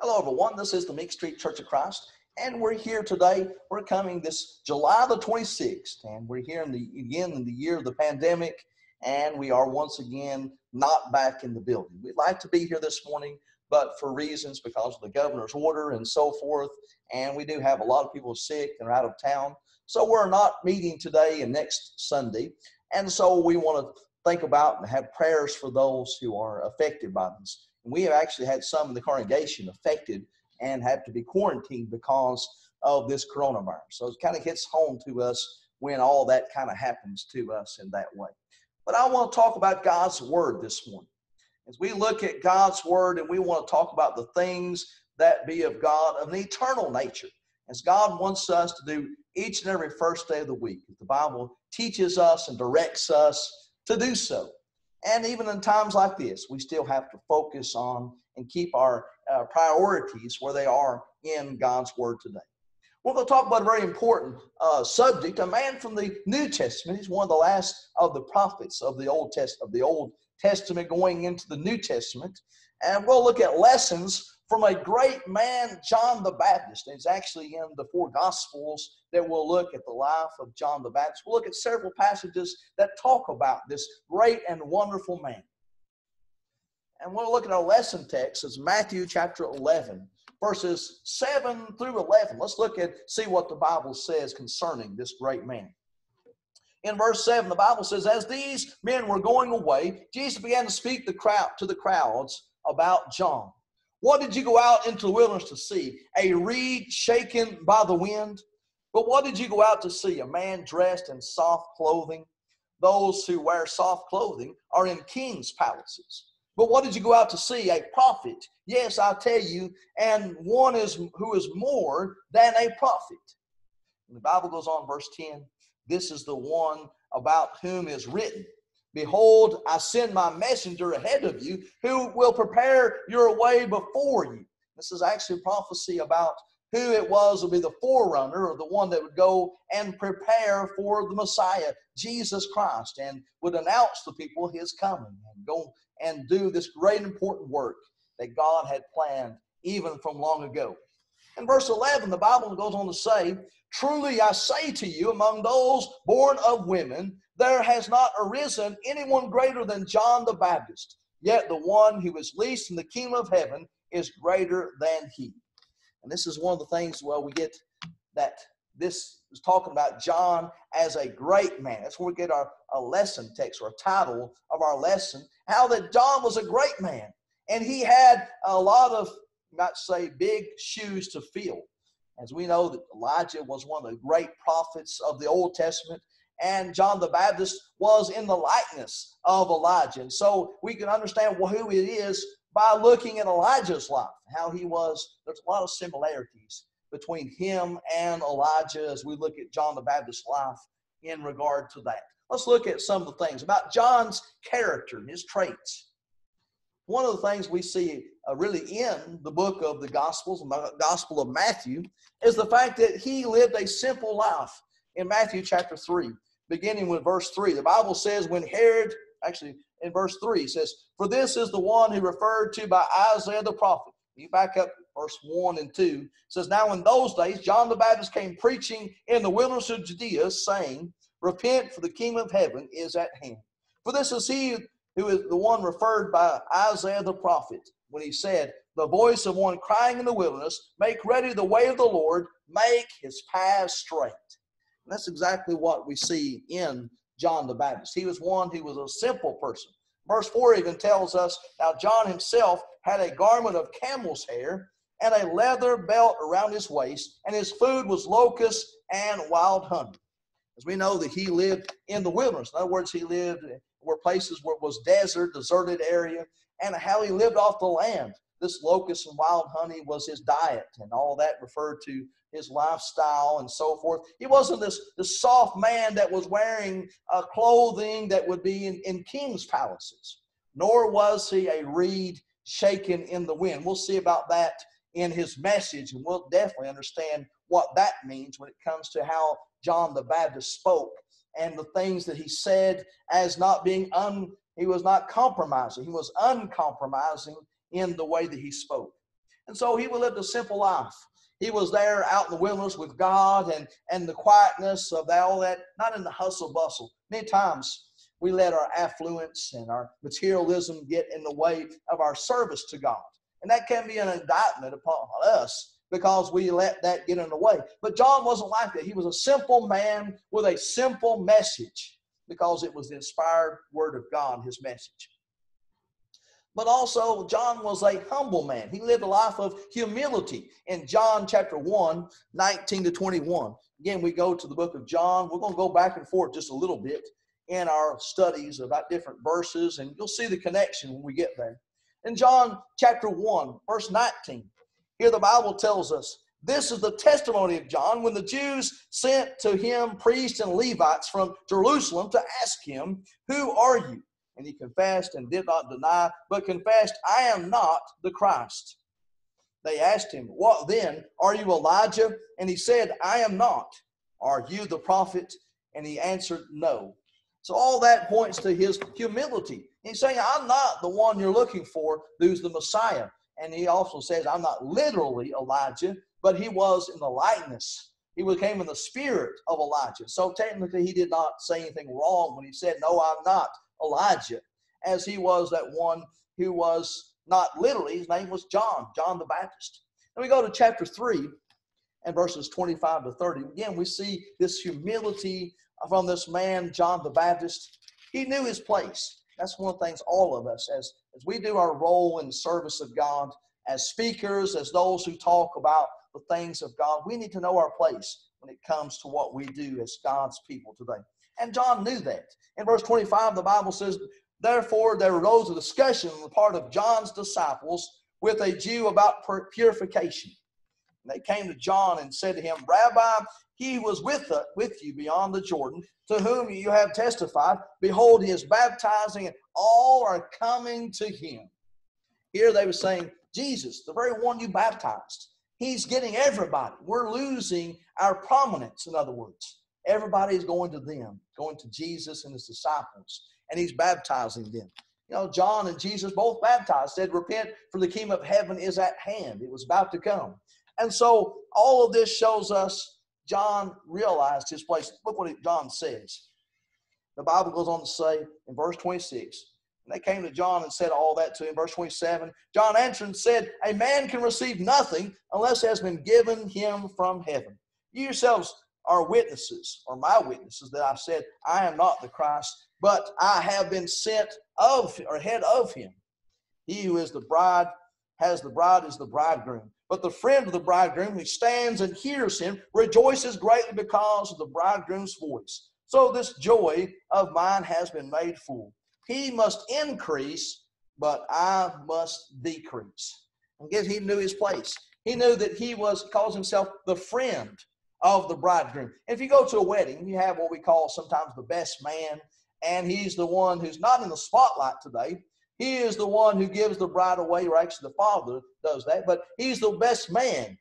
Hello, everyone. This is the Meeks Street Church of Christ, and we're here today. We're coming this July the 26th, and we're here in the again in the year of the pandemic, and we are once again not back in the building. We'd like to be here this morning, but for reasons because of the governor's order and so forth, and we do have a lot of people sick and are out of town, so we're not meeting today and next Sunday, and so we want to think about and have prayers for those who are affected by this we have actually had some in the congregation affected and have to be quarantined because of this coronavirus. So it kind of hits home to us when all that kind of happens to us in that way. But I want to talk about God's Word this morning. As we look at God's Word and we want to talk about the things that be of God of an eternal nature, as God wants us to do each and every first day of the week. The Bible teaches us and directs us to do so. And even in times like this, we still have to focus on and keep our uh, priorities where they are in God's Word today. We're going to talk about a very important uh, subject. A man from the New Testament. He's one of the last of the prophets of the Old Test of the Old Testament, going into the New Testament, and we'll look at lessons from a great man, John the Baptist. And it's actually in the four Gospels that we'll look at the life of John the Baptist. We'll look at several passages that talk about this great and wonderful man. And we'll look at our lesson text as Matthew chapter 11, verses 7 through 11. Let's look at, see what the Bible says concerning this great man. In verse 7, the Bible says, As these men were going away, Jesus began to speak the crowd, to the crowds about John what did you go out into the wilderness to see? A reed shaken by the wind? But what did you go out to see? A man dressed in soft clothing? Those who wear soft clothing are in king's palaces. But what did you go out to see? A prophet. Yes, I tell you, and one is who is more than a prophet. And the Bible goes on, verse 10. This is the one about whom is written. Behold, I send my messenger ahead of you who will prepare your way before you. This is actually prophecy about who it was would be the forerunner or the one that would go and prepare for the Messiah, Jesus Christ, and would announce to people his coming and go and do this great important work that God had planned even from long ago. In verse 11, the Bible goes on to say, Truly I say to you, among those born of women, there has not arisen anyone greater than John the Baptist. Yet the one who is least in the kingdom of heaven is greater than he. And this is one of the things, well, we get that this is talking about John as a great man. That's where we get our, our lesson text or title of our lesson. How that John was a great man. And he had a lot of, not say, big shoes to fill. As we know that Elijah was one of the great prophets of the Old Testament and John the Baptist was in the likeness of Elijah. And so we can understand who it is by looking at Elijah's life, how he was. There's a lot of similarities between him and Elijah as we look at John the Baptist's life in regard to that. Let's look at some of the things about John's character and his traits. One of the things we see uh, really in the book of the Gospels, the Gospel of Matthew, is the fact that he lived a simple life in Matthew chapter 3 beginning with verse 3. The Bible says, when Herod, actually in verse 3, says, For this is the one who referred to by Isaiah the prophet. You back up verse 1 and 2. It says, Now in those days, John the Baptist came preaching in the wilderness of Judea, saying, Repent, for the kingdom of heaven is at hand. For this is he who is the one referred by Isaiah the prophet, when he said, The voice of one crying in the wilderness, Make ready the way of the Lord, make his paths straight. That's exactly what we see in John the Baptist. He was one who was a simple person. Verse 4 even tells us now John himself had a garment of camel's hair and a leather belt around his waist, and his food was locusts and wild honey. As we know that he lived in the wilderness. In other words, he lived where places where it was desert, deserted area, and how he lived off the land. This locust and wild honey was his diet, and all that referred to his lifestyle and so forth. He wasn't this, this soft man that was wearing uh, clothing that would be in, in king's palaces, nor was he a reed shaken in the wind. We'll see about that in his message, and we'll definitely understand what that means when it comes to how John the Baptist spoke and the things that he said as not being un he was not compromising he was uncompromising in the way that he spoke And so he lived a simple life. He was there out in the wilderness with God and, and the quietness of all that, not in the hustle bustle. Many times we let our affluence and our materialism get in the way of our service to God. And that can be an indictment upon us because we let that get in the way. But John wasn't like that. He was a simple man with a simple message because it was the inspired word of God, his message. But also, John was a humble man. He lived a life of humility in John chapter 1, 19 to 21. Again, we go to the book of John. We're going to go back and forth just a little bit in our studies about different verses, and you'll see the connection when we get there. In John chapter 1, verse 19, here the Bible tells us this is the testimony of John when the Jews sent to him priests and Levites from Jerusalem to ask him, Who are you? And he confessed and did not deny, but confessed, I am not the Christ. They asked him, What then? Are you Elijah? And he said, I am not. Are you the prophet? And he answered, No. So all that points to his humility. He's saying, I'm not the one you're looking for who's the Messiah. And he also says, I'm not literally Elijah, but he was in the likeness. He came in the spirit of Elijah. So technically, he did not say anything wrong when he said, No, I'm not Elijah, as he was that one who was not literally, his name was John, John the Baptist. And we go to chapter 3 and verses 25 to 30. Again, we see this humility from this man, John the Baptist. He knew his place. That's one of the things all of us, as, as we do our role in the service of God, as speakers, as those who talk about the things of God, we need to know our place when it comes to what we do as God's people today. And John knew that. In verse 25, the Bible says, Therefore, there arose a discussion on the part of John's disciples with a Jew about purification. And they came to John and said to him, Rabbi, he was with, uh, with you beyond the Jordan, to whom you have testified. Behold, he is baptizing, and all are coming to him. Here they were saying, Jesus, the very one you baptized, he's getting everybody. We're losing our prominence, in other words. Everybody is going to them, going to Jesus and his disciples, and he's baptizing them. You know, John and Jesus both baptized, said, Repent, for the kingdom of heaven is at hand. It was about to come. And so all of this shows us John realized his place. Look what John says. The Bible goes on to say in verse 26, and they came to John and said all that to him. Verse 27, John answered and said, A man can receive nothing unless it has been given him from heaven. You yourselves are witnesses, or my witnesses, that I've said, I am not the Christ, but I have been sent of or head of him. He who is the bride has the bride is the bridegroom. But the friend of the bridegroom who stands and hears him rejoices greatly because of the bridegroom's voice. So this joy of mine has been made full. He must increase, but I must decrease. And guess he knew his place. He knew that he was calls himself the friend of the bridegroom. If you go to a wedding, you have what we call sometimes the best man, and he's the one who's not in the spotlight today. He is the one who gives the bride away, or actually the father does that, but he's the best man.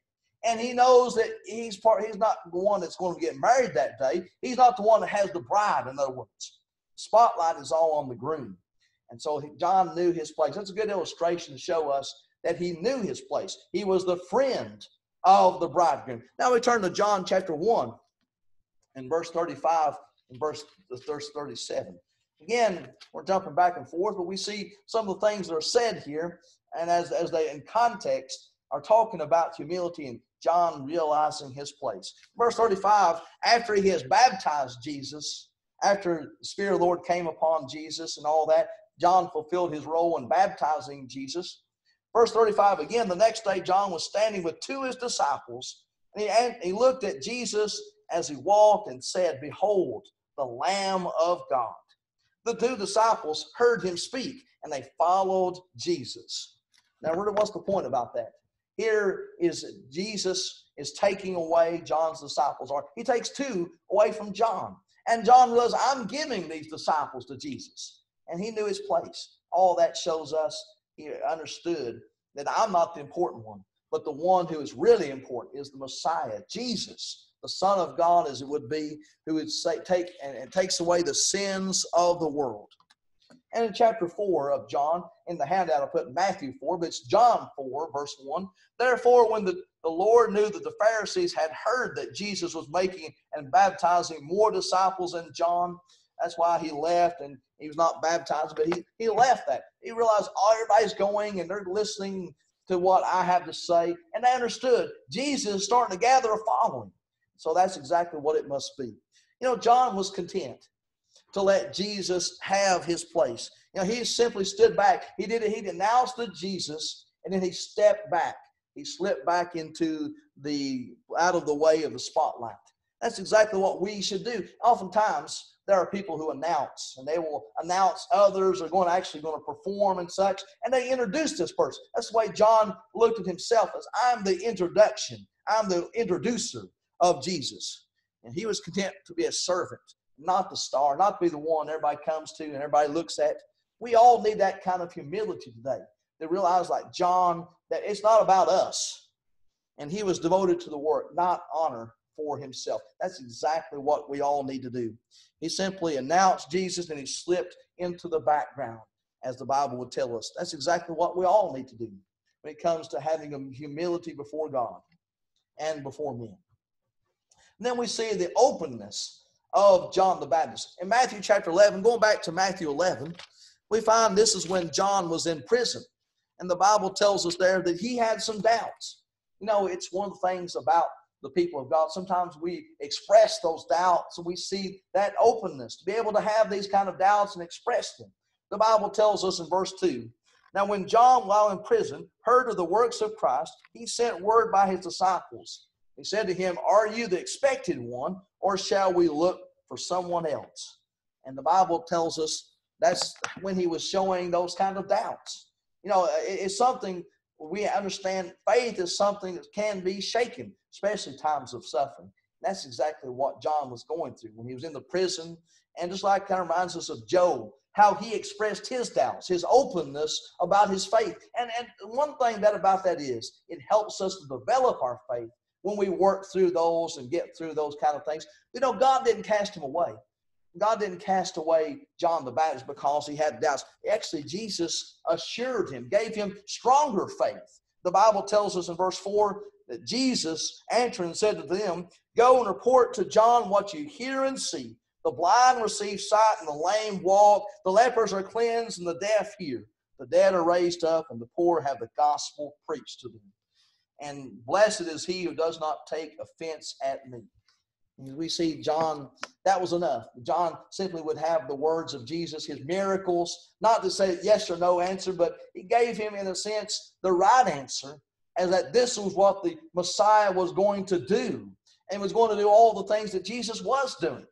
And he knows that he's part, he's not the one that's going to get married that day. He's not the one that has the bride, in other words. Spotlight is all on the groom. And so John knew his place. That's a good illustration to show us that he knew his place. He was the friend of the bridegroom. Now we turn to John chapter 1 and verse 35 and verse, verse 37. Again, we're jumping back and forth, but we see some of the things that are said here, and as, as they in context are talking about humility and John realizing his place. Verse 35, after he has baptized Jesus, after the Spirit of the Lord came upon Jesus and all that, John fulfilled his role in baptizing Jesus. Verse 35 again, the next day, John was standing with two of his disciples, and he, and he looked at Jesus as he walked and said, Behold, the Lamb of God. The two disciples heard him speak, and they followed Jesus. Now, what's the point about that? Here is Jesus is taking away John's disciples, or he takes two away from John. And John was, I'm giving these disciples to Jesus. And he knew his place. All that shows us understood that I'm not the important one, but the one who is really important is the Messiah, Jesus, the Son of God, as it would be, who would say, take and, and takes away the sins of the world. And in chapter 4 of John, in the handout I put Matthew 4, but it's John 4, verse 1. Therefore, when the, the Lord knew that the Pharisees had heard that Jesus was making and baptizing more disciples than John, that's why he left and he was not baptized, but he, he left that. He realized oh, everybody's going and they're listening to what I have to say. And they understood Jesus is starting to gather a following. So that's exactly what it must be. You know, John was content to let Jesus have his place. You know, he simply stood back. He did it. He denounced the Jesus, and then he stepped back. He slipped back into the out of the way of the spotlight. That's exactly what we should do. Oftentimes, there are people who announce, and they will announce others are going to actually going to perform and such, and they introduce this person. That's the way John looked at himself as I'm the introduction, I'm the introducer of Jesus. And he was content to be a servant, not the star, not to be the one everybody comes to and everybody looks at. We all need that kind of humility today. To realize, like John, that it's not about us. And he was devoted to the work, not honor for himself. That's exactly what we all need to do. He simply announced Jesus and he slipped into the background, as the Bible would tell us. That's exactly what we all need to do when it comes to having a humility before God and before men. And then we see the openness of John the Baptist. In Matthew chapter 11, going back to Matthew 11, we find this is when John was in prison. And the Bible tells us there that he had some doubts. You know, it's one of the things about the people of God. Sometimes we express those doubts and we see that openness to be able to have these kind of doubts and express them. The Bible tells us in verse 2 Now, when John, while in prison, heard of the works of Christ, he sent word by his disciples. He said to him, Are you the expected one, or shall we look for someone else? And the Bible tells us that's when he was showing those kind of doubts. You know, it's something we understand faith is something that can be shaken, especially times of suffering. That's exactly what John was going through when he was in the prison. And just like kind of reminds us of Job, how he expressed his doubts, his openness about his faith. And, and one thing that about that is it helps us to develop our faith when we work through those and get through those kind of things. You know, God didn't cast him away. God didn't cast away John the Baptist because he had doubts. Actually, Jesus assured him, gave him stronger faith. The Bible tells us in verse 4 that Jesus answered and said to them, Go and report to John what you hear and see. The blind receive sight and the lame walk, the lepers are cleansed and the deaf hear. The dead are raised up and the poor have the gospel preached to them. And blessed is he who does not take offense at me. We see John, that was enough. John simply would have the words of Jesus, his miracles, not to say yes or no answer, but he gave him, in a sense, the right answer, as that this was what the Messiah was going to do, and was going to do all the things that Jesus was doing.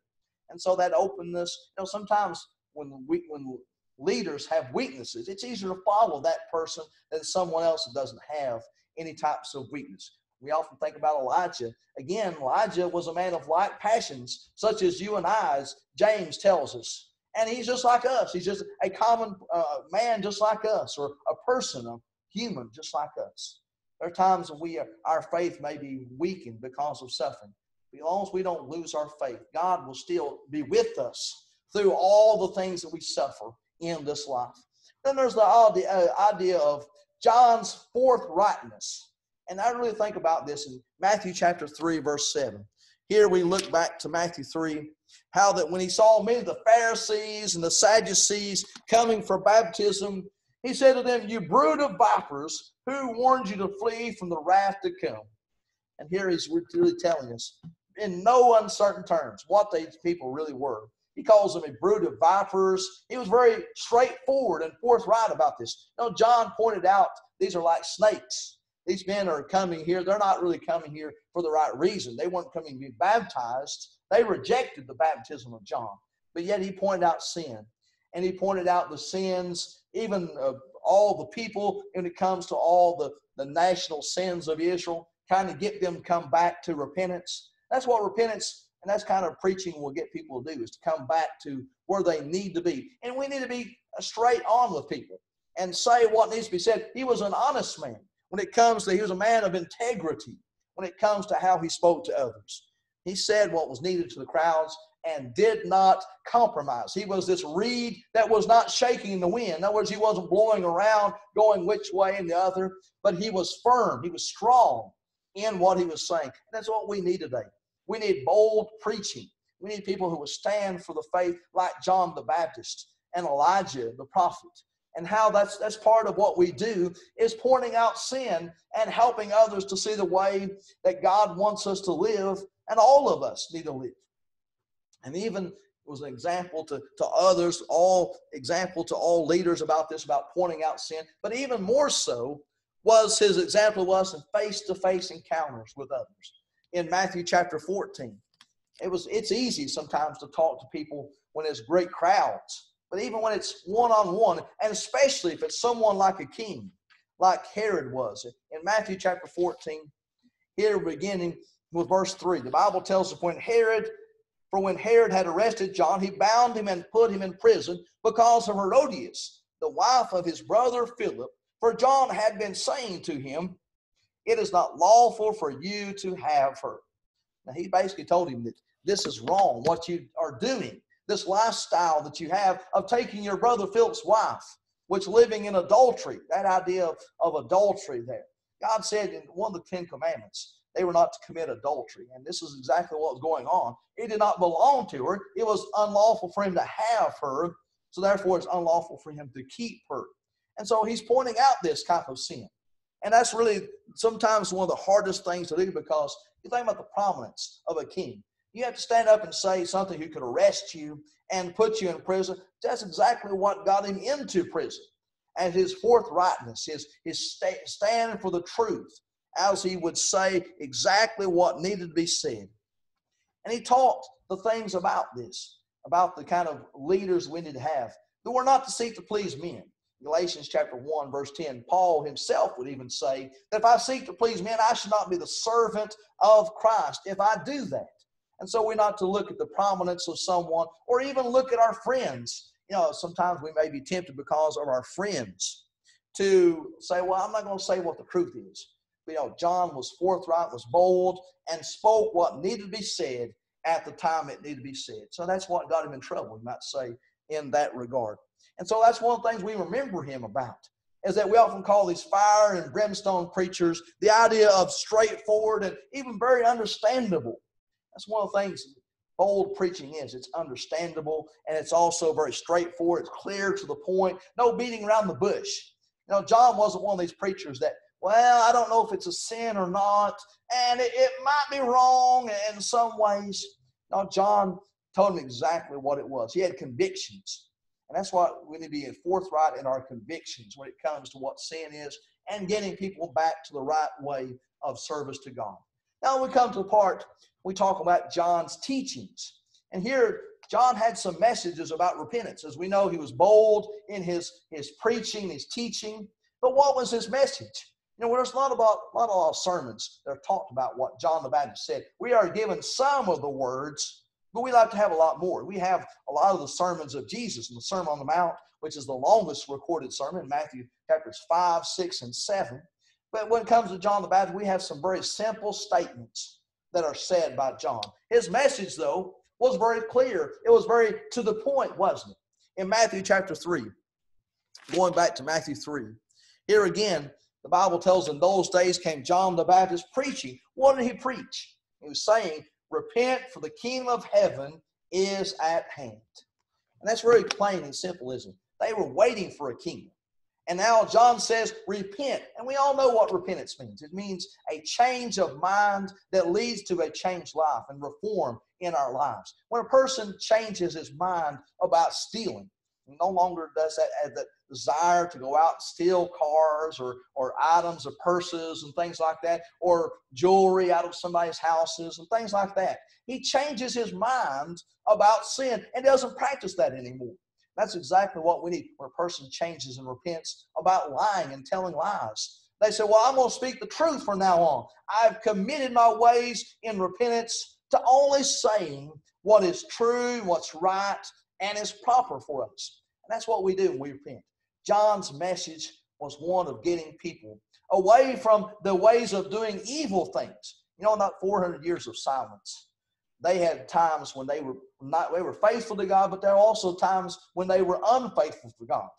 And so that openness, you know, sometimes when we, when leaders have weaknesses, it's easier to follow that person than someone else that doesn't have any types of weakness. We often think about Elijah. Again, Elijah was a man of like passions, such as you and I, as James tells us. And he's just like us. He's just a common uh, man just like us, or a person, a human just like us. There are times when we are, our faith may be weakened because of suffering. But as long as we don't lose our faith, God will still be with us through all the things that we suffer in this life. Then there's the idea uh, of John's forthrightness. And I really think about this in Matthew chapter 3, verse 7. Here we look back to Matthew 3, how that when he saw many of the Pharisees and the Sadducees coming for baptism, he said to them, You brood of vipers, who warned you to flee from the wrath to come? And here he's really telling us, in no uncertain terms, what these people really were. He calls them a brood of vipers. He was very straightforward and forthright about this. You know, John pointed out these are like snakes. These men are coming here. They're not really coming here for the right reason. They weren't coming to be baptized. They rejected the baptism of John. But yet he pointed out sin. And he pointed out the sins, even of all the people, when it comes to all the, the national sins of Israel, kind of get them come back to repentance. That's what repentance and that's kind of preaching will get people to do is to come back to where they need to be. And we need to be uh, straight on with people and say what needs to be said. He was an honest man when it comes to, he was a man of integrity when it comes to how he spoke to others. He said what was needed to the crowds, and did not compromise. He was this reed that was not shaking in the wind. In other words, he wasn't blowing around, going which way and the other, but he was firm. He was strong in what he was saying. And that's what we need today. We need bold preaching. We need people who will stand for the faith like John the Baptist and Elijah the prophet. And how that's that's part of what we do is pointing out sin and helping others to see the way that God wants us to live, and all of us need to live. And even was an example to, to others, all example to all leaders about this, about pointing out sin. But even more so was his example was in face-to-face encounters with others. In Matthew chapter 14, it was it's easy sometimes to talk to people when there's great crowds, but even when it's one-on-one, and especially if it's someone like a king, like Herod was. In Matthew chapter 14, here beginning with verse 3, the Bible tells us when Herod for when Herod had arrested John, he bound him and put him in prison because of Herodias, the wife of his brother Philip. For John had been saying to him, It is not lawful for you to have her. Now, he basically told him that this is wrong, what you are doing, this lifestyle that you have of taking your brother Philip's wife, which living in adultery, that idea of, of adultery there. God said in one of the Ten Commandments, they were not to commit adultery. And this is exactly what was going on. It did not belong to her. It was unlawful for him to have her. So therefore, it's unlawful for him to keep her. And so he's pointing out this type of sin. And that's really sometimes one of the hardest things to do because you think about the prominence of a king. You have to stand up and say something who could arrest you and put you in prison. That's exactly what got him into prison. And his forthrightness, his, his stand for the truth, as he would say exactly what needed to be said. And he taught the things about this, about the kind of leaders we need to have. That we're not to seek to please men. Galatians chapter 1, verse 10, Paul himself would even say that if I seek to please men, I should not be the servant of Christ if I do that. And so we're not to look at the prominence of someone or even look at our friends. You know, sometimes we may be tempted because of our friends to say, well, I'm not going to say what the truth is you know, John was forthright, was bold, and spoke what needed to be said at the time it needed to be said. So that's what got him in trouble, you might say, in that regard. And so that's one of the things we remember him about, is that we often call these fire and brimstone preachers the idea of straightforward and even very understandable. That's one of the things bold preaching is. It's understandable and it's also very straightforward. It's clear to the point, no beating around the bush. You know, John wasn't one of these preachers that well, I don't know if it's a sin or not, and it, it might be wrong in some ways. Now, John told him exactly what it was. He had convictions. And that's why we need to be forthright in our convictions when it comes to what sin is and getting people back to the right way of service to God. Now we come to the part we talk about John's teachings. And here, John had some messages about repentance. As we know, he was bold in his, his preaching, his teaching. But what was his message? You know, there's a lot about a lot of sermons that are talked about what John the Baptist said. We are given some of the words, but we like to have a lot more. We have a lot of the sermons of Jesus in the Sermon on the Mount, which is the longest recorded sermon, Matthew chapters 5, 6, and 7. But when it comes to John the Baptist, we have some very simple statements that are said by John. His message, though, was very clear. It was very to the point, wasn't it? In Matthew chapter 3, going back to Matthew 3, here again, the Bible tells in those days came John the Baptist preaching. What did he preach? He was saying, Repent, for the kingdom of heaven is at hand. And that's very plain and simple, isn't it? They were waiting for a kingdom. And now John says, repent. And we all know what repentance means it means a change of mind that leads to a changed life and reform in our lives. When a person changes his mind about stealing, no longer does that have desire to go out and steal cars or, or items or purses and things like that, or jewelry out of somebody's houses and things like that. He changes his mind about sin and doesn't practice that anymore. That's exactly what we need when a person changes and repents about lying and telling lies. They say, Well, I'm going to speak the truth from now on. I've committed my ways in repentance to only saying what is true, what's right, and is proper for us. And that's what we do when we repent. John's message was one of getting people away from the ways of doing evil things. You know, not 400 years of silence. they had times when they were not they were faithful to God, but there are also times when they were unfaithful to God.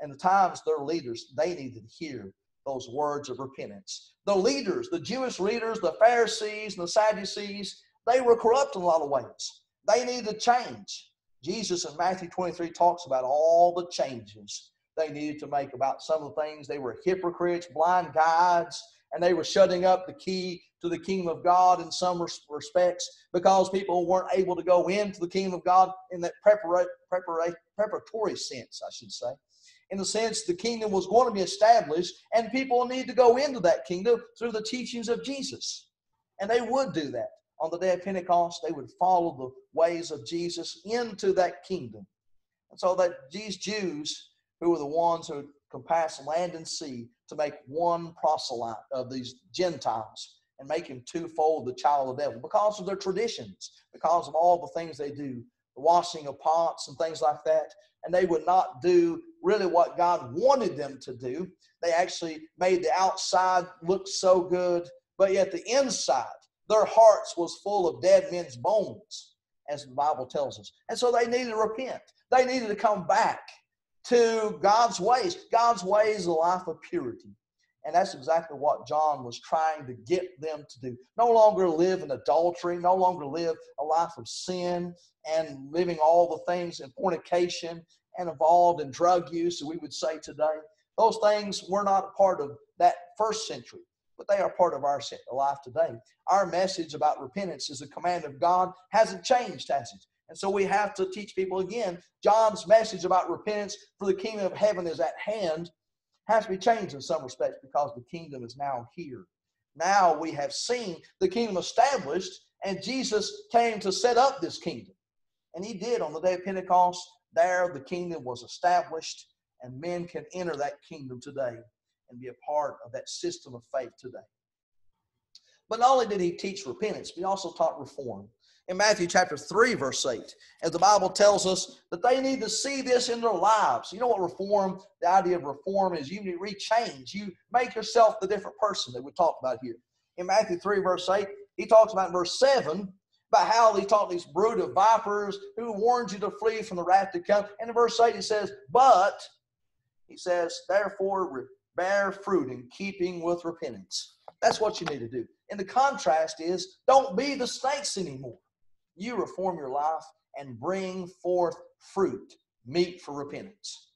And the times their leaders, they needed to hear those words of repentance. The leaders, the Jewish leaders, the Pharisees and the Sadducees, they were corrupt in a lot of ways. They needed to change. Jesus in Matthew 23 talks about all the changes they needed to make about some of the things. They were hypocrites, blind guides, and they were shutting up the key to the kingdom of God in some respects because people weren't able to go into the kingdom of God in that prepara- prepara- preparatory sense, I should say. In the sense the kingdom was going to be established, and people need to go into that kingdom through the teachings of Jesus. And they would do that. On the day of Pentecost, they would follow the ways of Jesus into that kingdom. And so that these Jews, who were the ones who compassed land and sea to make one proselyte of these Gentiles and make him twofold the child of the devil because of their traditions, because of all the things they do, the washing of pots and things like that. And they would not do really what God wanted them to do. They actually made the outside look so good, but yet the inside, their hearts was full of dead men's bones, as the Bible tells us. And so they needed to repent. They needed to come back to God's ways. God's ways a life of purity. And that's exactly what John was trying to get them to do. No longer live in adultery, no longer live a life of sin and living all the things in fornication and involved in drug use, we would say today. Those things were not a part of that first century, but they are part of our life today. Our message about repentance is a command of God, hasn't changed, has it? And so we have to teach people again John's message about repentance for the kingdom of heaven is at hand has to be changed in some respects because the kingdom is now here. Now we have seen the kingdom established, and Jesus came to set up this kingdom. And he did on the day of Pentecost. There, the kingdom was established, and men can enter that kingdom today and be a part of that system of faith today. But not only did he teach repentance, but he also taught reform in Matthew chapter 3, verse 8. As the Bible tells us that they need to see this in their lives. You know what reform, the idea of reform is you need to rechange. You make yourself the different person that we talked about here. In Matthew 3, verse 8, he talks about verse 7 about how he taught these brood of vipers who warned you to flee from the wrath to come. And in verse 8, he says, But, he says, therefore bear fruit in keeping with repentance. That's what you need to do. And the contrast is don't be the snakes anymore you reform your life and bring forth fruit, meat for repentance.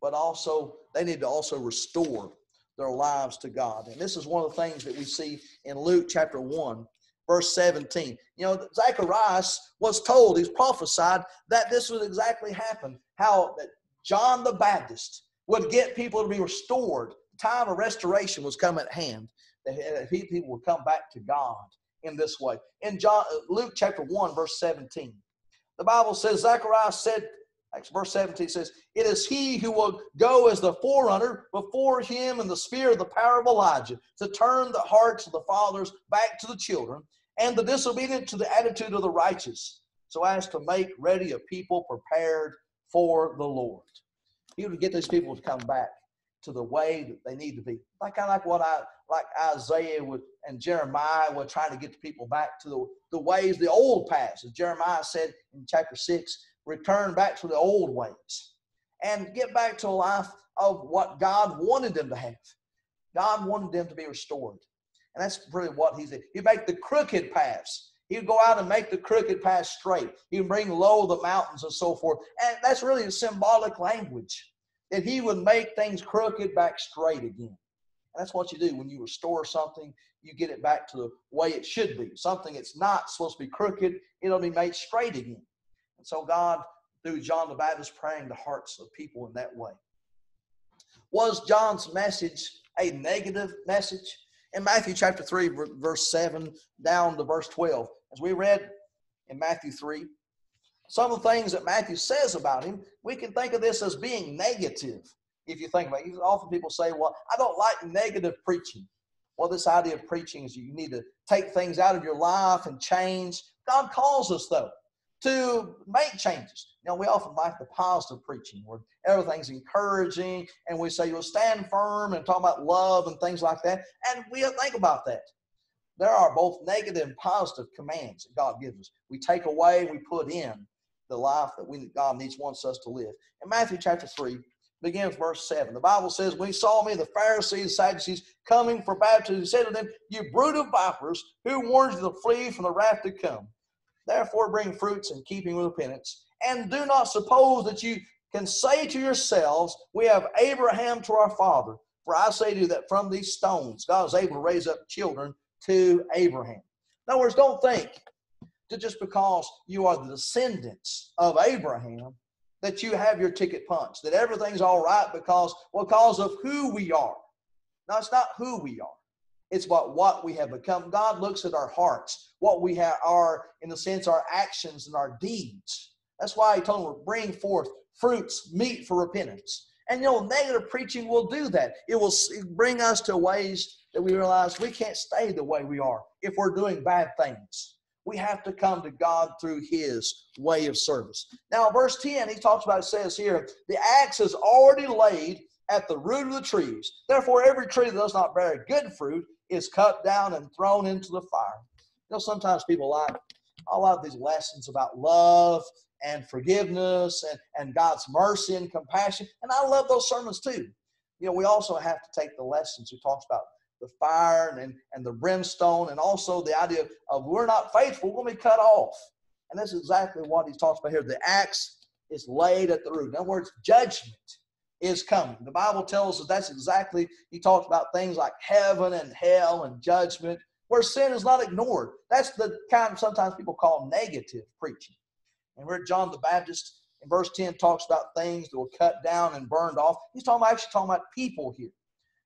But also, they need to also restore their lives to God. And this is one of the things that we see in Luke chapter 1, verse 17. You know, Zacharias was told, he's prophesied that this would exactly happen. How that John the Baptist would get people to be restored. The time of restoration was coming at hand. That people would come back to God in this way. In John, uh, Luke chapter 1, verse 17, the Bible says, Zacharias said, verse 17 says, It is he who will go as the forerunner before him in the spirit of the power of Elijah to turn the hearts of the fathers back to the children and the disobedient to the attitude of the righteous, so as to make ready a people prepared for the Lord. He would get these people to come back to the way that they need to be. Like of like what I like Isaiah would and Jeremiah were trying to get the people back to the, the ways, the old paths. As Jeremiah said in chapter six, return back to the old ways and get back to a life of what God wanted them to have. God wanted them to be restored. And that's really what he said. He'd make the crooked paths. He'd go out and make the crooked path straight. He'd bring low the mountains and so forth. And that's really a symbolic language that he would make things crooked back straight again. And that's what you do when you restore something, you get it back to the way it should be. Something that's not supposed to be crooked, it'll be made straight again. And so God, through John the Baptist, praying the hearts of people in that way. Was John's message a negative message? In Matthew chapter 3, verse 7 down to verse 12, as we read in Matthew 3, some of the things that Matthew says about him, we can think of this as being negative. If you think about it, often people say, Well, I don't like negative preaching. Well, this idea of preaching is you need to take things out of your life and change. God calls us, though, to make changes. You know, we often like the positive preaching where everything's encouraging and we say, you'll stand firm and talk about love and things like that. And we think about that. There are both negative and positive commands that God gives us. We take away, we put in the life that we, God needs wants us to live. In Matthew chapter 3, begins verse 7. The Bible says, When he saw me, the Pharisees, Sadducees, coming for baptism, he said to them, You brood of vipers, who warns you to flee from the wrath to come? Therefore bring fruits in keeping with repentance, and do not suppose that you can say to yourselves, We have Abraham to our father. For I say to you that from these stones God is able to raise up children to Abraham. In other words, don't think that just because you are the descendants of Abraham, that you have your ticket punched, that everything's all right because, well, because of who we are. No, it's not who we are. It's about what we have become. God looks at our hearts, what we have, are, in the sense, our actions and our deeds. That's why He told them, bring forth fruits, meet for repentance. And you know, negative preaching will do that. It will bring us to ways that we realize we can't stay the way we are if we're doing bad things. We have to come to God through His way of service. Now, verse 10, he talks about, it says here, the axe is already laid at the root of the trees. Therefore, every tree that does not bear good fruit is cut down and thrown into the fire. You know, sometimes people like, I of these lessons about love and forgiveness and, and God's mercy and compassion. And I love those sermons too. You know, we also have to take the lessons he talks about the fire and, and the brimstone and also the idea of, we're not faithful, to be cut off. And that's exactly what he talks about here. The axe is laid at the root. In other words, judgment is coming. The Bible tells us that's exactly, he talks about things like heaven and hell and judgment, where sin is not ignored. That's the kind sometimes people call negative preaching. And where John the Baptist in verse 10 talks about things that were cut down and burned off, he's talking about, actually talking about people here.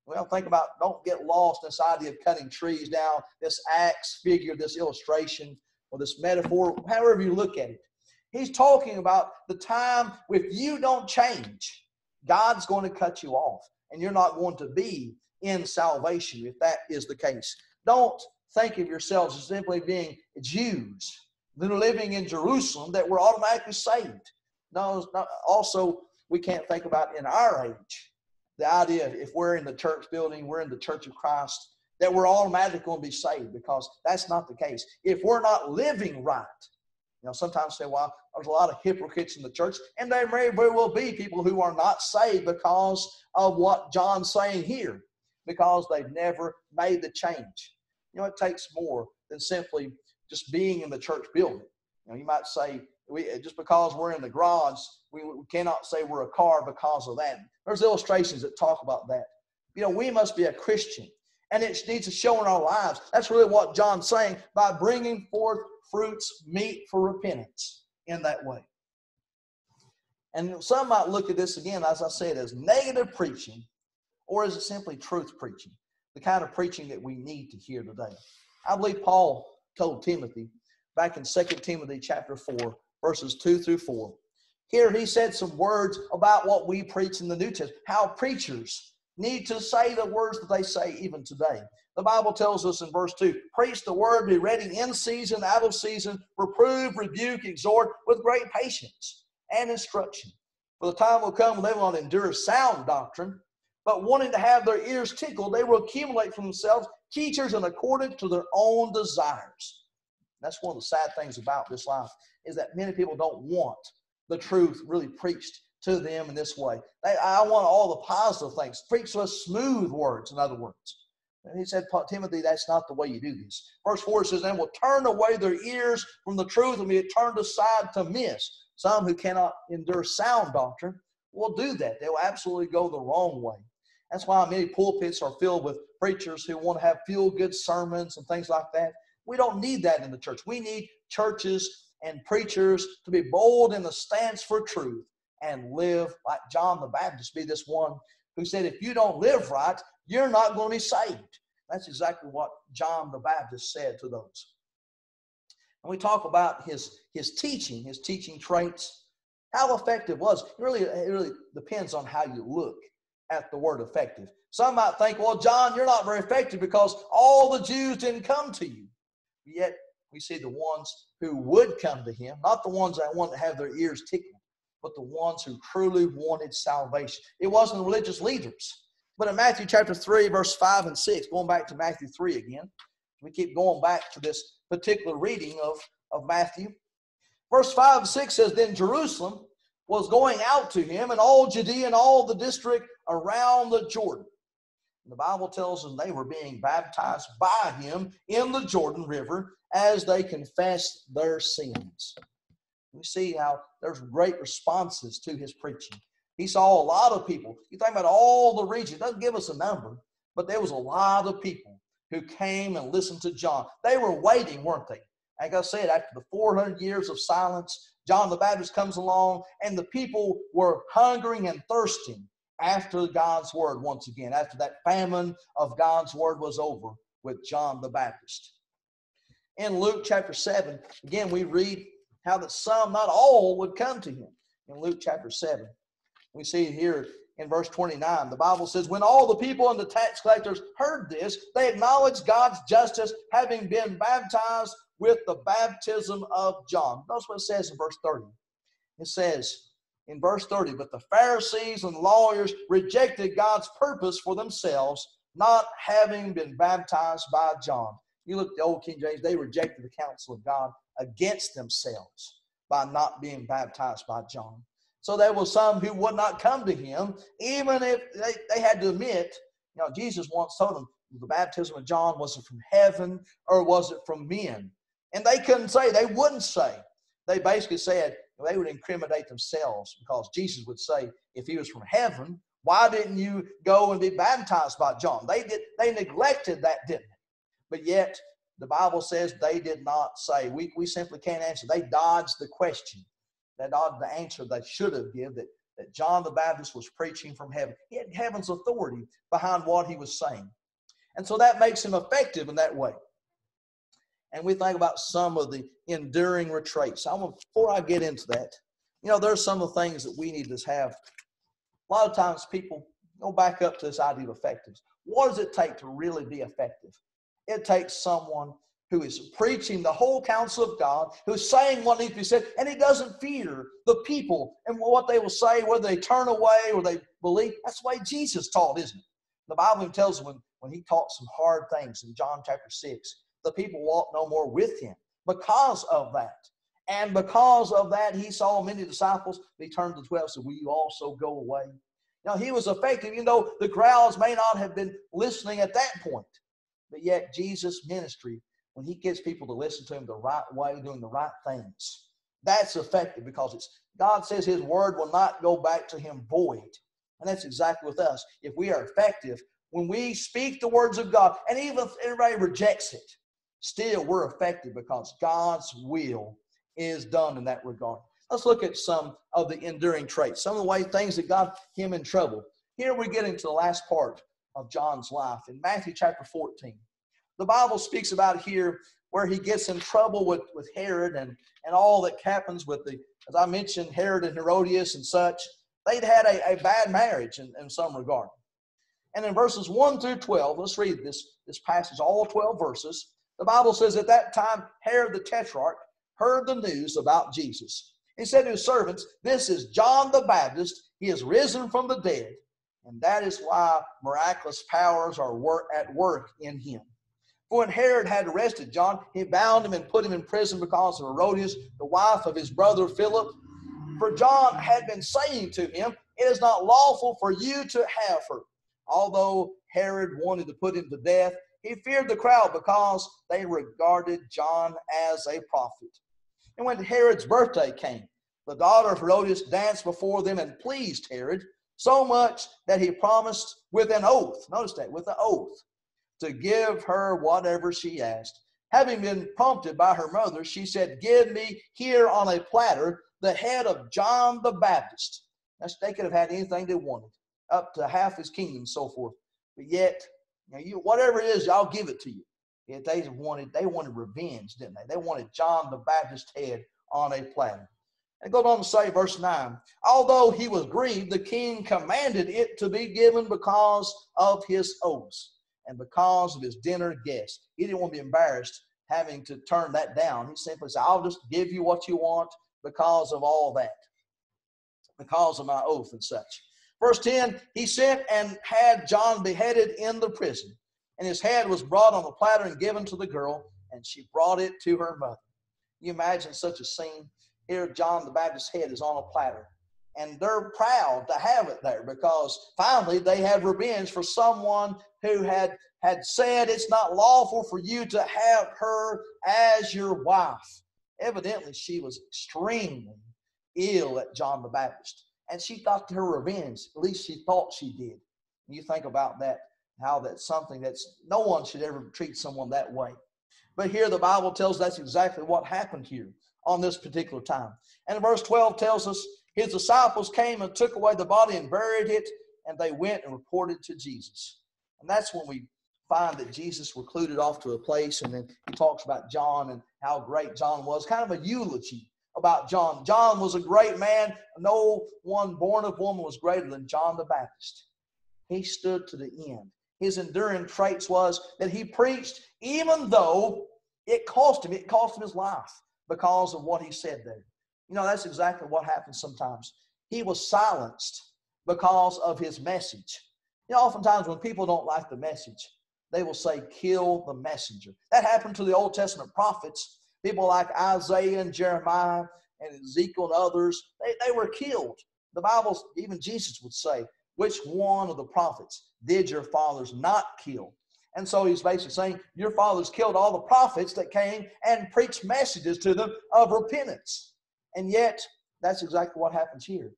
We don't think about, don't get lost in this idea of cutting trees down, this axe figure, this illustration, or this metaphor, however you look at it. He's talking about the time if you don't change, God's going to cut you off, and you're not going to be in salvation if that is the case. Don't think of yourselves as simply being Jews that are living in Jerusalem that we're automatically saved. No, also, we can't think about in our age the idea if we're in the church building, we're in the church of Christ, that we're automatically going to be saved because that's not the case. If we're not living right, you know, sometimes say, well, there's a lot of hypocrites in the church, and there may very well be people who are not saved because of what John's saying here, because they've never made the change. You know, it takes more than simply just being in the church building. You know, you might say, we, just because we're in the garage, we, we cannot say we're a car because of that. There's illustrations that talk about that. You know, we must be a Christian, and it needs to show in our lives. That's really what John's saying by bringing forth fruits meet for repentance in that way. And some might look at this again, as I said, as negative preaching, or is it simply truth preaching? The kind of preaching that we need to hear today. I believe Paul told Timothy back in 2 Timothy chapter 4, verses 2 through 4. Here he said some words about what we preach in the New Testament, how preachers need to say the words that they say even today. The Bible tells us in verse 2 Preach the word, be ready in season, out of season, reprove, rebuke, exhort with great patience and instruction. For the time will come when they will not endure sound doctrine, but wanting to have their ears tickled, they will accumulate for themselves teachers in accordance to their own desires. That's one of the sad things about this life is that many people don't want the truth really preached to them in this way. They, I want all the positive things. Preach us smooth words, in other words. And he said, Timothy, that's not the way you do this. Verse 4 says, And will turn away their ears from the truth and be turned aside to miss. Some who cannot endure sound doctrine will do that. They will absolutely go the wrong way. That's why many pulpits are filled with preachers who want to have feel good sermons and things like that. We don't need that in the church. We need churches and preachers to be bold in the stance for truth and live like John the Baptist, be this one who said, if you don't live right, you're not going to be saved. That's exactly what John the Baptist said to those. And we talk about his, his teaching, his teaching traits. How effective was it? Really, it really depends on how you look at the word effective. Some might think, well, John, you're not very effective because all the Jews didn't come to you. Yet we see the ones who would come to him, not the ones that want to have their ears tickled, but the ones who truly wanted salvation. It wasn't the religious leaders. But in Matthew chapter 3, verse 5 and 6, going back to Matthew 3 again, We keep going back to this particular reading of, of Matthew. Verse 5 and 6 says, Then Jerusalem was going out to him, and all Judea and all the district around the Jordan. The Bible tells us they were being baptized by him in the Jordan River as they confessed their sins. We see how there's great responses to his preaching. He saw a lot of people. You think about all the region, it doesn't give us a number, but there was a lot of people who came and listened to John. They were waiting, weren't they? Like I said, after the 400 years of silence, John the Baptist comes along, and the people were hungering and thirsting after God's word once again, after that famine of God's word was over with John the Baptist. In Luke chapter 7, again, we read how that some, not all, would come to him. In Luke chapter 7, we see here in verse 29, the Bible says, When all the people and the tax collectors heard this, they acknowledged God's justice, having been baptized with the baptism of John. Notice what it says in verse 30. It says in verse 30, But the Pharisees and lawyers rejected God's purpose for themselves, not having been baptized by John. You look at the old King James, they rejected the counsel of God against themselves by not being baptized by John. So there were some who would not come to him, even if they, they had to admit, you know, Jesus once told them, the baptism of John, was it from heaven or was it from men? And they couldn't say, they wouldn't say. They basically said they would incriminate themselves because Jesus would say, if he was from heaven, why didn't you go and be baptized by John? They did they neglected that, didn't they? But yet the Bible says they did not say. We, we simply can't answer. They dodged the question. They dodged the answer they should have given that, that John the Baptist was preaching from heaven. He had heaven's authority behind what he was saying. And so that makes him effective in that way and we think about some of the enduring retreats. I before I get into that, you know, there's some of the things that we need to have. A lot of times people go back up to this idea of effectiveness. What does it take to really be effective? It takes someone who is preaching the whole counsel of God, who's saying what needs to be said, and he doesn't fear the people and what they will say, whether they turn away or they believe. That's the way Jesus taught, isn't it? The Bible tells us when, when he taught some hard things in John chapter 6, the people walked no more with him because of that. And because of that, he saw many disciples. He turned to the 12 and said, Will you also go away? Now, he was effective, even though the crowds may not have been listening at that point. But yet, Jesus' ministry, when he gets people to listen to him the right way, doing the right things, that's effective because it's God says his word will not go back to him void. And that's exactly with us. If we are effective, when we speak the words of God, and even if everybody rejects it, still we're effective because God's will is done in that regard. Let's look at some of the enduring traits, some of the way things that got him in trouble. Here we're getting to the last part of John's life in Matthew chapter 14. The Bible speaks about here where he gets in trouble with, with Herod and, and all that happens with the, as I mentioned, Herod and Herodias and such. They'd had a, a bad marriage in, in some regard. And in verses 1 through 12, let's read this, this passage, all 12 verses. The Bible says at that time, Herod the Tetrarch heard the news about Jesus. He said to his servants, This is John the Baptist. He is risen from the dead. And that is why miraculous powers are at work in him. For when Herod had arrested John, he bound him and put him in prison because of Herodias, the wife of his brother Philip. For John had been saying to him, It is not lawful for you to have her. Although Herod wanted to put him to death, he feared the crowd because they regarded John as a prophet. And when Herod's birthday came, the daughter of Herodias danced before them and pleased Herod so much that he promised with an oath, notice that, with an oath, to give her whatever she asked. Having been prompted by her mother, she said, Give me here on a platter the head of John the Baptist. That's, they could have had anything they wanted, up to half his kingdom and so forth. But yet, now you whatever it is, I'll give it to you. If they wanted, they wanted revenge, didn't they? They wanted John the Baptist head on a platter. And go on to say, verse 9, although he was grieved, the king commanded it to be given because of his oaths and because of his dinner guests. He didn't want to be embarrassed having to turn that down. He simply said, I'll just give you what you want because of all that, because of my oath and such. Verse 10 He sent and had John beheaded in the prison. And his head was brought on a platter and given to the girl, and she brought it to her mother. You imagine such a scene. Here, John the Baptist's head is on a platter. And they're proud to have it there because finally they had revenge for someone who had, had said it's not lawful for you to have her as your wife. Evidently, she was extremely ill at John the Baptist. And she got her revenge. At least she thought she did. You think about that, how that's something that's no one should ever treat someone that way. But here the Bible tells that's exactly what happened here on this particular time. And verse 12 tells us his disciples came and took away the body and buried it, and they went and reported to Jesus. And that's when we find that Jesus recluded off to a place, and then he talks about John and how great John was, kind of a eulogy about John. John was a great man. No one born of woman was greater than John the Baptist. He stood to the end. His enduring traits was that he preached even though it cost him, it cost him his life because of what he said there. You know, that's exactly what happens sometimes. He was silenced because of his message. You know, oftentimes when people don't like the message, they will say, kill the messenger. That happened to the Old Testament prophets. People like Isaiah and Jeremiah and Ezekiel and others, they, they were killed. The Bible, even Jesus would say, which one of the prophets did your fathers not kill? And so he's basically saying, Your fathers killed all the prophets that came and preached messages to them of repentance. And yet, that's exactly what happens here.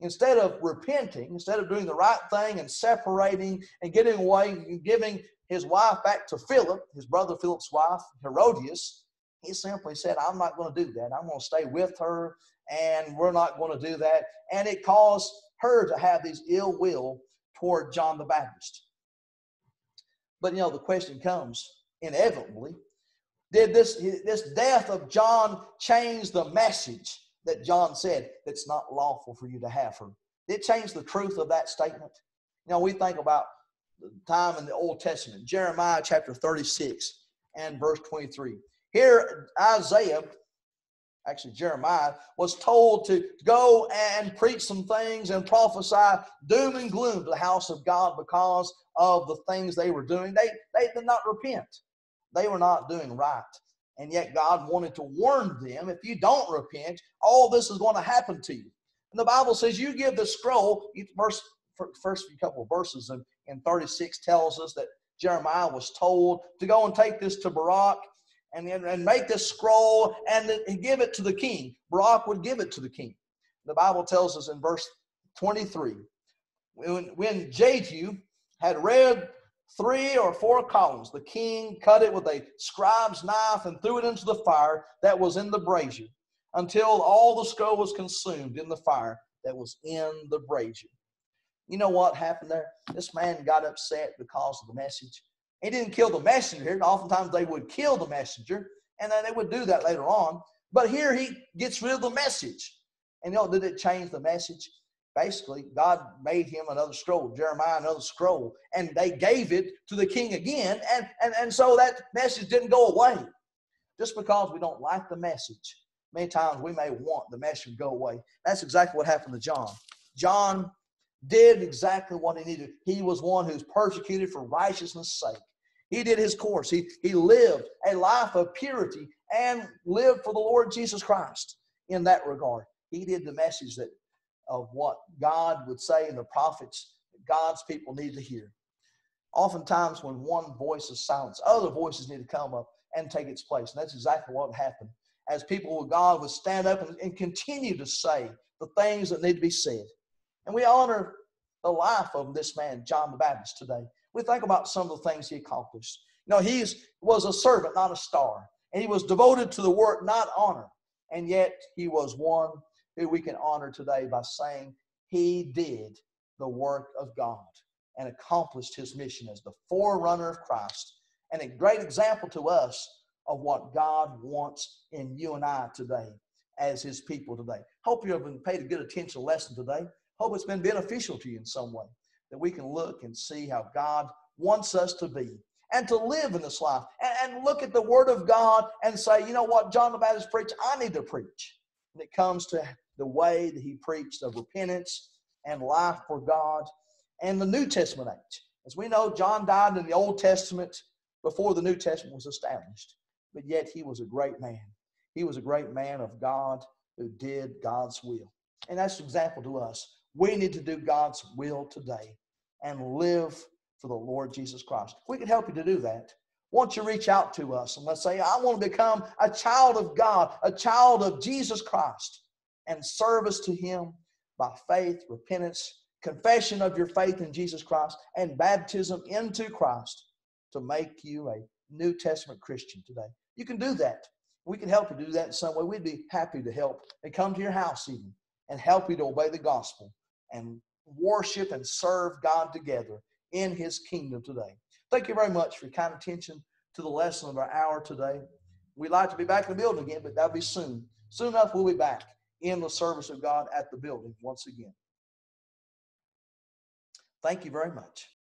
Instead of repenting, instead of doing the right thing and separating and getting away and giving his wife back to Philip, his brother Philip's wife, Herodias, he simply said, I'm not going to do that. I'm going to stay with her, and we're not going to do that. And it caused her to have this ill will toward John the Baptist. But you know, the question comes inevitably did this, this death of John change the message that John said that's not lawful for you to have her? Did it change the truth of that statement? You know, we think about the time in the Old Testament, Jeremiah chapter 36 and verse 23. Here, Isaiah actually Jeremiah, was told to go and preach some things and prophesy doom and gloom to the house of God because of the things they were doing. They, they did not repent. They were not doing right. And yet God wanted to warn them, if you don't repent, all this is going to happen to you. And the Bible says you give the scroll, verse, first few couple of verses in, in 36 tells us that Jeremiah was told to go and take this to Baruch and, and make this scroll and, give it to the king. Baruch would give it to the king. The Bible tells us in verse 23 when, when Jehu had read three or four columns, the king cut it with a scribe's knife and threw it into the fire that was in the brazier until all the scroll was consumed in the fire that was in the brazier. You know what happened there? This man got upset because of the message. He didn't kill the messenger. Here. Oftentimes they would kill the messenger, and then they would do that later on. But here he gets rid of the message. And you know, did it change the message? Basically, God made him another scroll, Jeremiah another scroll, and they gave it to the king again. And, and, and so that message didn't go away. Just because we don't like the message, many times we may want the message to go away. That's exactly what happened to John. John did exactly what he needed. He was one who's persecuted for righteousness' sake. He did his course. He, he lived a life of purity and lived for the Lord Jesus Christ in that regard. He did the message that of what God would say in the prophets God's people need to hear. Oftentimes, when one voice is silenced, other voices need to come up and take its place. And that's exactly what happened. As people with God would stand up and, and continue to say the things that need to be said. And we honor the life of this man, John the Baptist, today. We think about some of the things he accomplished. You know, he was a servant, not a star. And he was devoted to the work, not honor. And yet he was one who we can honor today by saying he did the work of God and accomplished his mission as the forerunner of Christ and a great example to us of what God wants in you and I today as his people today. Hope you have been paid a good attention lesson today. Hope it's been beneficial to you in some way that we can look and see how God wants us to be and to live in this life and, and look at the Word of God and say, you know what, John the Baptist preached, I need to preach. When it comes to the way that he preached of repentance and life for God and the New Testament age. As we know, John died in the Old Testament before the New Testament was established, but yet he was a great man. He was a great man of God who did God's will. And that's an example to us. We need to do God's will today and live for the Lord Jesus Christ. We can help you to do that. Won't you reach out to us and let's say, I want to become a child of God, a child of Jesus Christ, and service to Him by faith, repentance, confession of your faith in Jesus Christ, and baptism into Christ to make you a New Testament Christian today. You can do that. We can help you do that in some way. We'd be happy to help and come to your house even and help you to obey the gospel and worship and serve God together in His kingdom today. Thank you very much for your kind attention to the lesson of our hour today. We'd like to be back in the building again, but that'll be soon. Soon enough, we'll be back in the service of God at the building once again. Thank you very much.